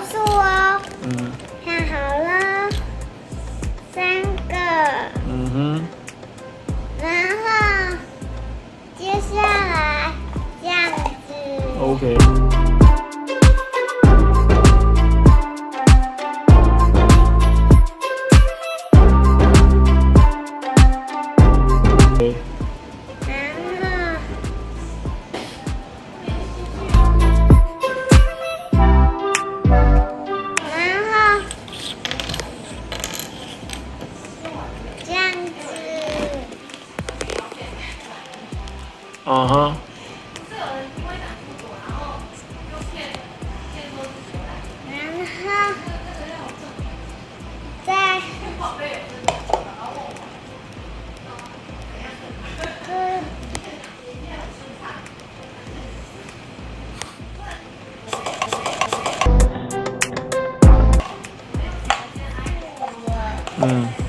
数哦。嗯。看好了，三个。嗯哼。然后接下来这样子。OK。哼。然后，嗯。